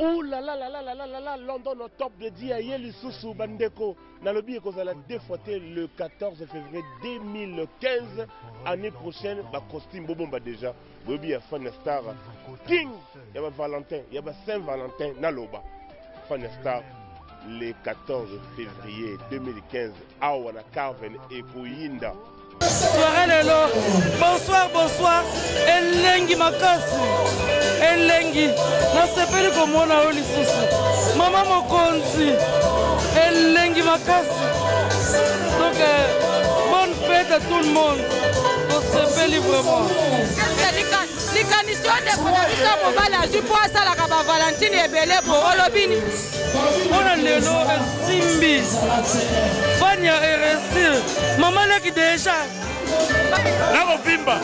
Ouh la la la la la la la la London au top de Dia ye lisusu bandeko nalobi ekozala deux fois te le 14 février 2015 année prochaine ba costume bobomba déjà boyebi ya fan ya star king ya ba valentin ya ba saint valentin naloba fan ya star le 14 février 2015 awa na carven ekoyinda Soirée lelo. Bonsoir, bonsoir. Elengi makasi. Elengi. Nasepeli komona yo lisusu. Mama mokonzi. Elengi makasi. Donc euh, bonne fête à tout le monde. Tosepeli vraiment. likanisi oyo ndeko na biso mobali azwi mpo asalaka bavalentine ebele po olobini mpona lelo esimbi fani ya eresir mama leki deja nakovimba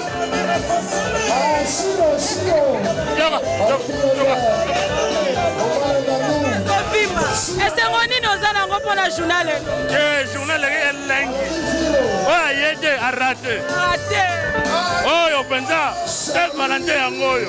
kovimba esengo nini oza nango mpo na journal eh, journal elengi oyo aye te arate oyo mpenza tel malante yango oyo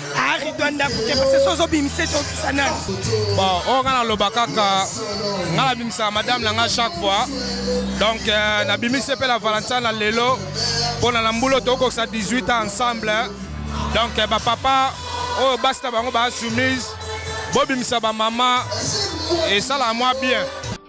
aridwa ndako te parce so ozobimisa ete obisa nani bon oyo oh, nga naloba kaka nga nabimisaka madame na nga chaque fois donc euh, nabimisi mpe la valentin na lelo mpo na na mbulo tokokisa 18 ans ensemble donc euh, bapapa oyo oh, basi na bango baa soumise bobimisa bamama esalaka mwa bien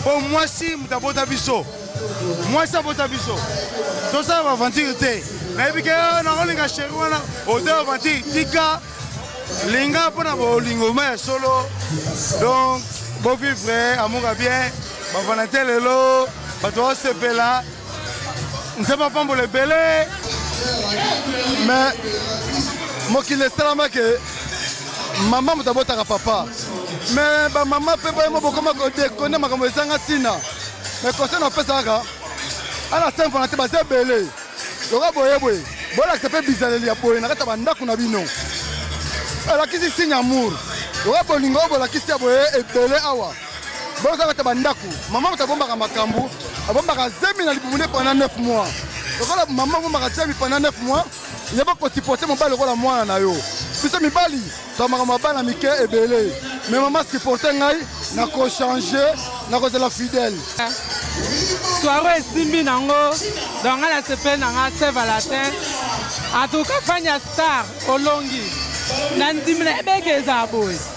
mpo mwasi moto abota biso mwasi abota biso tosala baventure te nayebi ke oh, nakolinga sheri wana oza baventure tika linga mpo na bolingo ma ya solo donc bovivre amoka bien bavana te lelo bato baosepela nzambe apambola ebele mais mokili esalamaki mama moto abotaka papa mais bamama mpe bayemo bokoma kodekone makambo ezanga ntina mais conseil napesaka ana saint valentin baza ebele lokola boye boye bolakisa mpe bizaleli ya boye na kati ya bandako na bino alakisi signe amour lokola bolingo oyo bolakisi ya boye ebele awa bozala kata bandako mama moto abombaka makambo abombaka zemi na libumu nde pendant 9 mois lokola mama abombaka zemi pendant 9 mois ye bakosiporte mobali lokola mwana na yo biso mibali to makambo ya bana mike ebele me mama siporte ngai nakochange nakozala fidèle swaro esimbi nango donc ngai nasepeli na ngai seva latin atuka fanya star olongi na ndimi na ebeke eza boye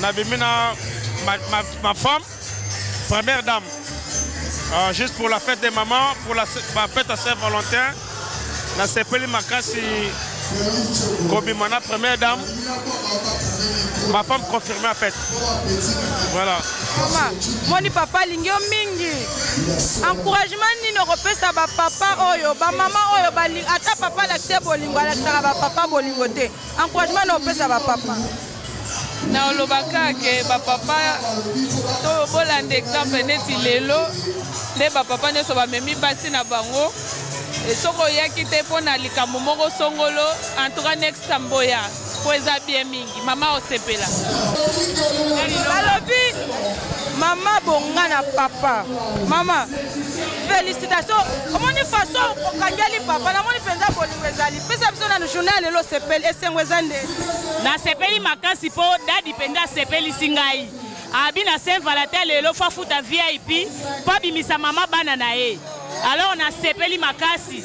na bimi na ma, ma, ma femme première dame uh, juste pour la fête des mamans pour la, la fête à saint valentin nasepeli makasi kobima na première dame ma femme confirme en fait voilà mama moni papa alingi yo mingi encouragement nini okopesa bapapa oyo bamama oyo ata papa alakisi ye bolingo alakisaka bapapa bolingo te encouragement nini okopesa bapapa naolobaka ke bapapa to bolanda exemple neti lelo nde bapapa nyonso bamemi basi na bango e, soki oyaki te mpo na likambo moko songolo entoura next time boya mpo eza bien mingi mama osepela balobi mama bonga na papa mama félicitation omoni façon okangeli papa namoni mpenza bolingo ezali pesa biso nanu journal lelo sepeli esengo eza nde nasepeli makasi mpo dadi mpenza asepelisi ngai abi na saint valentin lelo fo afuta vip mpo abimisa mama bana na ye alors nasepeli makasi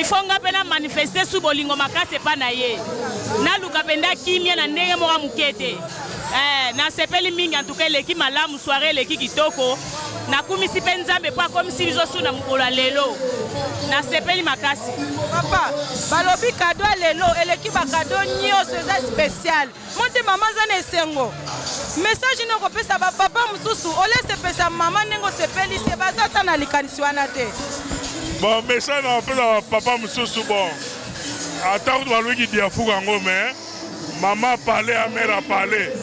ifo nga mpe na manifeste su bolingo makasi epa na ye naluka mpenza kimia na ndenge moko moke te eh, nasepeli mingi antuka eleki malamu soire eleki kitoko nakumisi mpe nzambe mpo akomisi biso su na mokolo ya lelo nasepeli makasi papa balobi kado ya lelo eleki bakado nyonso eza spesiale mote mama aza na esengo message nini okopesa bapapa mosusu olesepesa mama ndenge osepeli se baza ata na likanisi wana te bon message na kopesa bapapa mosusu bon ata kutu baloki diafuku yango me mama pale amera pale